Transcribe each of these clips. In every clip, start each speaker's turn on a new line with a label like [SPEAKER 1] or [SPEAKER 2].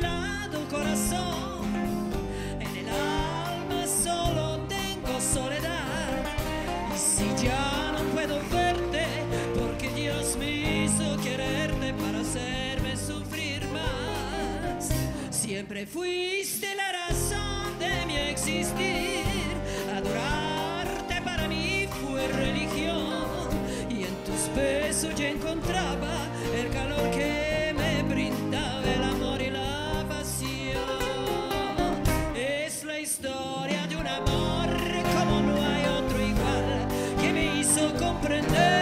[SPEAKER 1] lado, corazón. En el alma solo tengo soledad. Y si ya no puedo verte, porque Dios me hizo quererte para hacerme sufrir más. Siempre fuiste la razón de mi existir. Adorarte para mí fue religión. Y en tus besos yo encontraba el calor que... hizo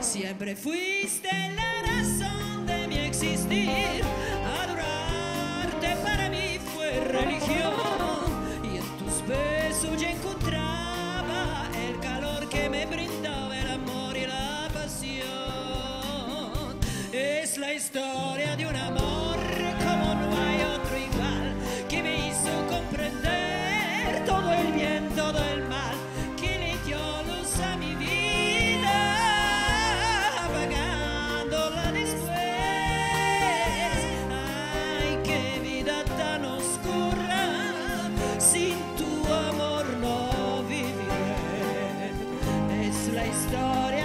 [SPEAKER 1] Siempre fuiste la razón de mi existir. Adorarte para mí fue religión. Y en tus besos yo encontraba el calor que me brindaba el amor y la pasión. Es la historia de una sin tu amor no viviré. Es la historia.